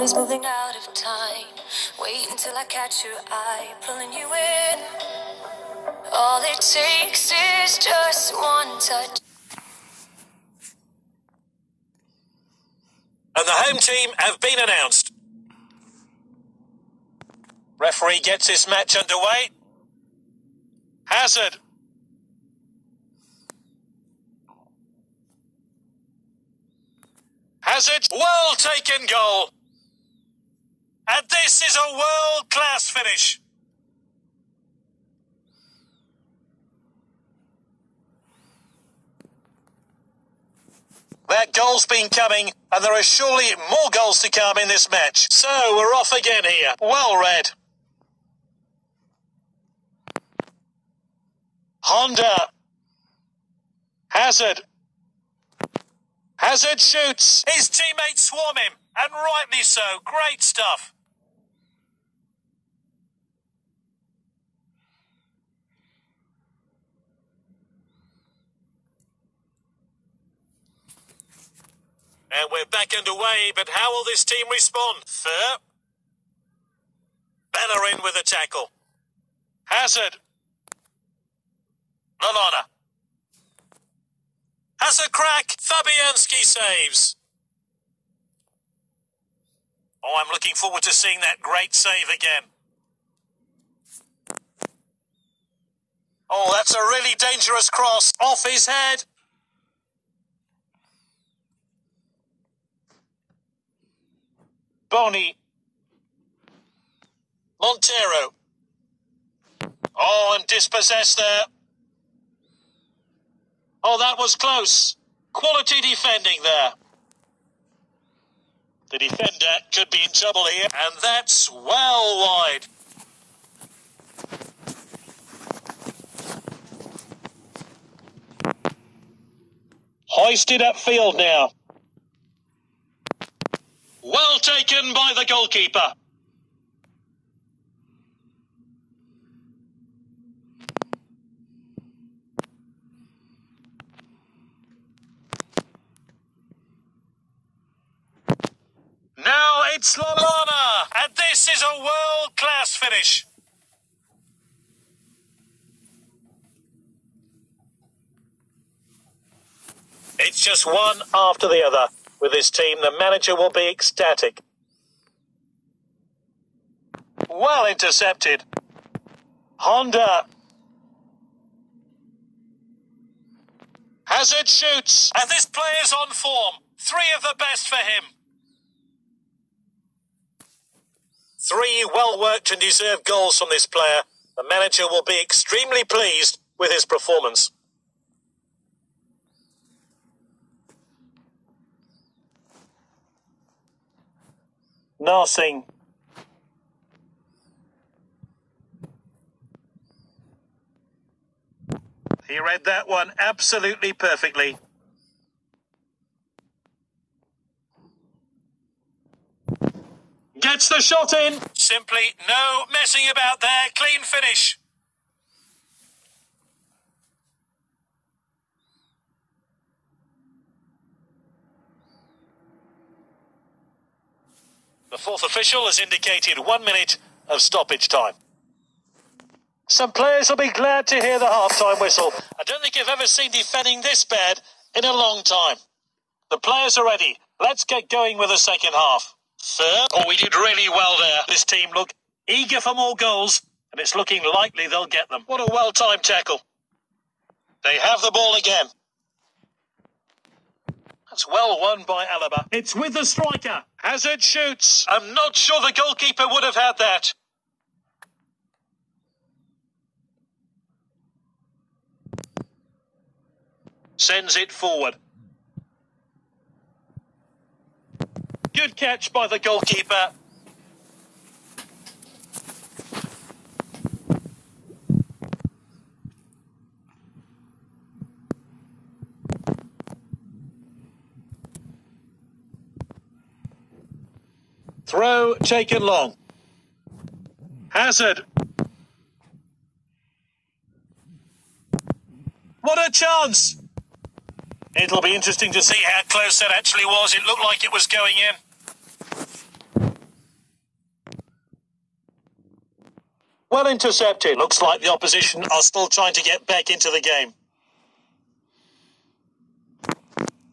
body's moving out of time. Wait until I catch your eye, pulling you in. All it takes is just one touch. And the home team have been announced. Referee gets this match underway. Hazard. Hazard, well taken goal. And this is a world class finish. That goal's been coming, and there are surely more goals to come in this match. So we're off again here. Well read. Honda. Hazard. Hazard shoots. His teammates swarm him, and rightly so. Great stuff. And we're back underway, but how will this team respond? Fer. Bellerin with a tackle. Hazard. Lallana. Has a crack. Fabianski saves. Oh, I'm looking forward to seeing that great save again. Oh, that's a really dangerous cross. Off his head. Bony. Montero. Oh, and dispossessed there. Oh, that was close. Quality defending there. The defender could be in trouble here, and that's well wide. Hoisted upfield now. Well taken by the goalkeeper. Now it's Lallana, and this is a world class finish. It's just one after the other. With his team, the manager will be ecstatic. Well intercepted. Honda. Hazard shoots, and this player's on form. Three of the best for him. Three well worked and deserved goals from this player. The manager will be extremely pleased with his performance. Narsingh. He read that one absolutely perfectly. Gets the shot in. Simply no messing about there. Clean finish. The fourth official has indicated one minute of stoppage time. Some players will be glad to hear the half-time whistle. I don't think I've ever seen defending this bad in a long time. The players are ready. Let's get going with the second half. Third, oh, we did really well there. This team look eager for more goals, and it's looking likely they'll get them. What a well-timed tackle. They have the ball again. That's well won by Alaba. It's with the striker. Hazard shoots. I'm not sure the goalkeeper would have had that. Sends it forward. Good catch by the goalkeeper. Throw taken long. Hazard. What a chance! It'll be interesting to see how close that actually was. It looked like it was going in. Well intercepted. Looks like the opposition are still trying to get back into the game.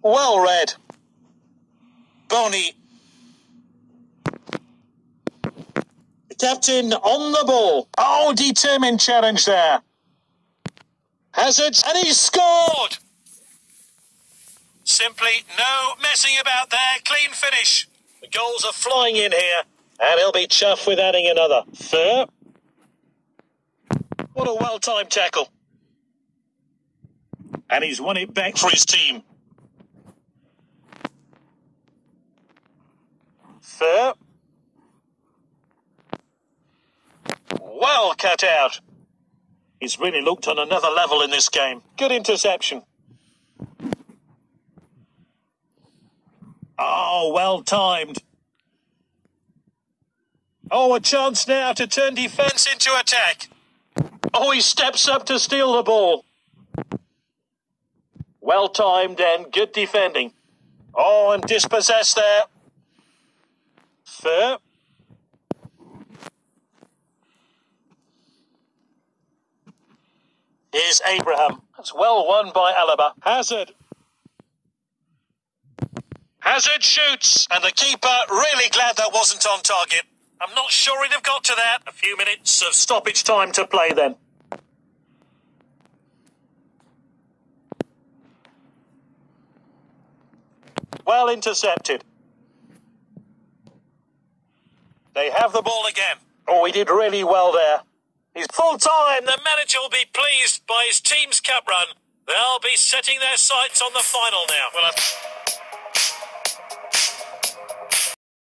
Well read. Bony captain on the ball. Oh, determined challenge there. Hazard, and he scored! Simply no messing about there. Clean finish. The goals are flying in here, and he'll be chuffed with adding another. Fer. What a well timed tackle. And he's won it back for his team. Fer. Well cut out. He's really looked on another level in this game. Good interception. Oh, well timed. Oh, a chance now to turn defence into attack. Oh, he steps up to steal the ball. Well timed and good defending. Oh, and dispossessed there. Fer. Here's Abraham. That's well won by Alaba. Hazard. Hazard shoots, and the keeper really glad that wasn't on target. I'm not sure he'd have got to that. A few minutes of stoppage time to play then. Well intercepted. They have the ball again. Oh, he did really well there. He's full time. The manager will be pleased by his team's cup run. They'll be setting their sights on the final now. Well,